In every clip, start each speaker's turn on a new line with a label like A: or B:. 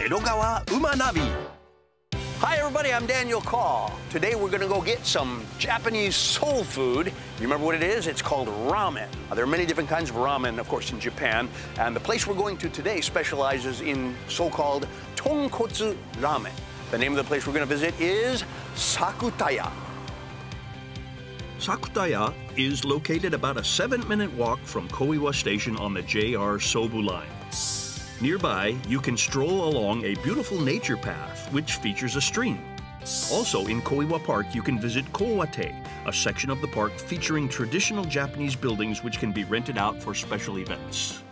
A: Edogawa Umanabi. Hi, everybody, I'm Daniel Kahl. Today we're gonna go get some Japanese soul food. You remember what it is? It's called ramen. There are many different kinds of ramen, of course, in Japan, and the place we're going to today specializes in so-called tonkotsu ramen. The name of the place we're gonna visit is Sakutaya.
B: Sakutaya is located about a seven-minute walk from Koiwa Station on the JR Sobu line. Nearby, you can stroll along a beautiful nature path which features a stream. Also, in Koiwa Park, you can visit Kowate, a section of the park featuring traditional Japanese buildings which can be rented out for special events.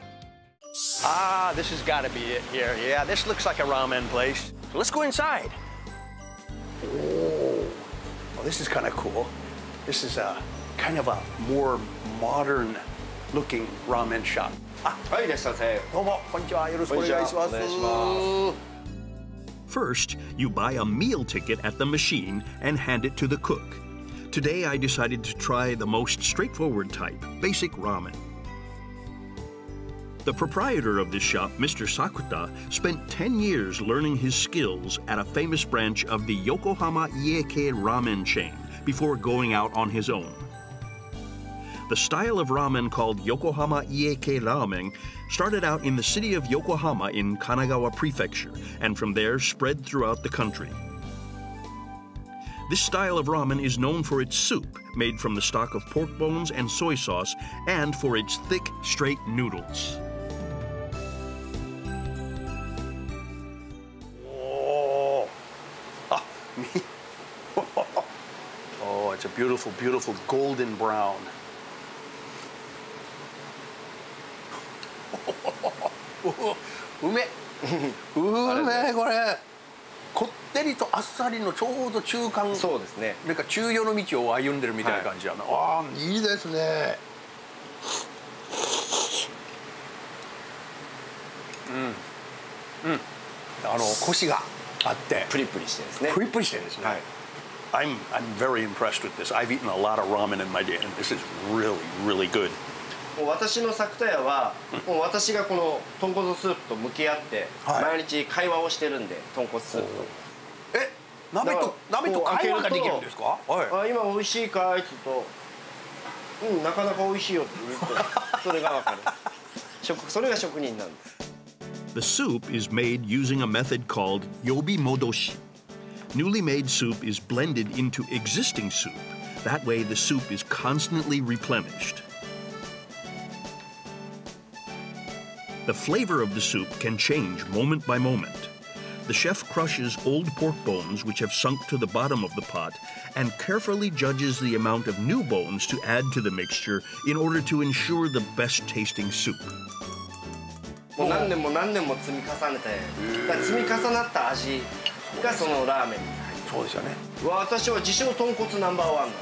A: Ah, this has got to be it here. Yeah, this looks like a ramen place. So let's go inside. Oh, this is kind of cool. This is a kind of a more modern looking ramen shop.
B: you buy a meal ticket at the machine and hand it to the cook. Today, I decided to try the most straightforward type, basic ramen. The proprietor of this shop, Mr. Sakuta, spent 10 years learning his skills at a famous branch of the Yokohama Ie-kei ramen chain before going out on his own. The style of ramen called Yokohama Ie-kei Ramen started out in the city of Yokohama in Kanagawa Prefecture and from there spread throughout the country. This style of ramen is known for its soup, made from the stock of pork bones and soy sauce, and for its thick, straight noodles.
A: Oh, oh, it's a beautiful, beautiful golden brown. うめ うめこれ。こってりとあっさりのちょうど中間。
C: そうですね。
A: なんか中庸の道を歩んでるみたいな感じやな、ああいいですね。うん。うん。あのコシがあって。
C: プリプリしてですね。
A: プリプリしてるんですね、
C: はい。
A: I'm, I'm very impressed with this. I've eaten a lot of ramen in my day, and this is really, really good.
C: もう私の作田屋は、もう私がこの豚骨スープと向き合って、
A: はい
C: 毎日会話をしてるんで、豚骨スープと。
A: え鍋と鍋と会話がで
C: 開けると
A: きるんですかはい
C: あ今美味しいかいっつうと「うんなかなか美味しいよ」って言うとそれがわかる職それが職人なんです
B: The soup is made using a method called yobi modoshi. Newly made soup is blended into existing soup. That way, the soup is constantly replenished. The flavor of the soup can change moment by moment. The chef crushes old pork bones which have sunk to the bottom of the pot and carefully judges the amount of new bones to add to the mixture in order to ensure the best tasting soup.
C: もう何年も何年も積み重ねてだから積み重なった味がそのラーメンに入
A: そうですよね
C: る私は自称豚骨ナンバーワンなんで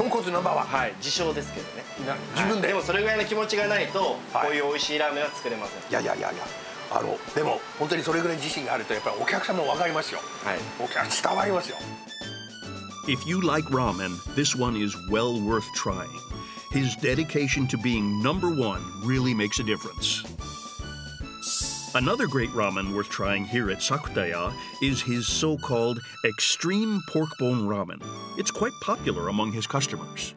A: 豚骨ナンバーワン
C: はい自称ですけどね。
A: な自分で、
C: はいでもそれぐらいの気持ちがないと、
A: はい。
C: こういう美味しいラーメンは作れません。
A: いやいやいやいや。あのでも本当にそれぐらい自信があるとやっぱりお客様も分かりますよ。
C: はい。
A: お客伝わりますよ。
B: If you like ramen, this one is well worth trying. His dedication to being number one really makes a difference. Another great ramen worth trying here at Sakutaya is his so called extreme pork bone ramen. It's quite popular among his customers.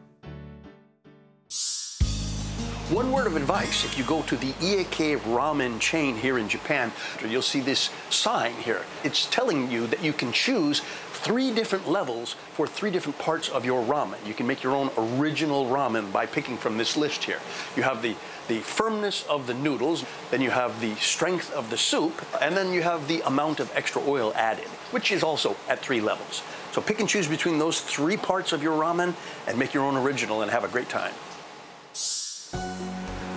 A: One word of advice if you go to the Ie-kei ramen chain here in Japan, you'll see this sign here. It's telling you that you can choose three different levels for three different parts of your ramen. You can make your own original ramen by picking from this list here. You have the the firmness of the noodles, then you have the strength of the soup, and then you have the amount of extra oil added, which is also at three levels. So pick and choose between those three parts of your ramen and make your own original and have a great time.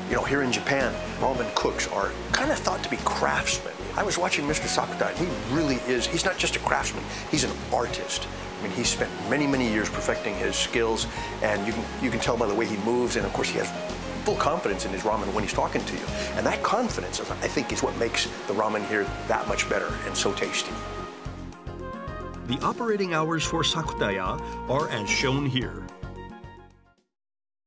A: You know, here in Japan, ramen cooks are kind of thought to be craftsmen. I was watching Mr. Sakuta, and he really is, he's not just a craftsman, he's an artist. I mean, he spent many, many years perfecting his skills, and you can, you can tell by the way he moves, and of course, he has full confidence in his ramen when he's talking to you. And that confidence, I think, is what makes the ramen here that much better and so tasty.
B: The operating hours for Sakutaya are as shown here.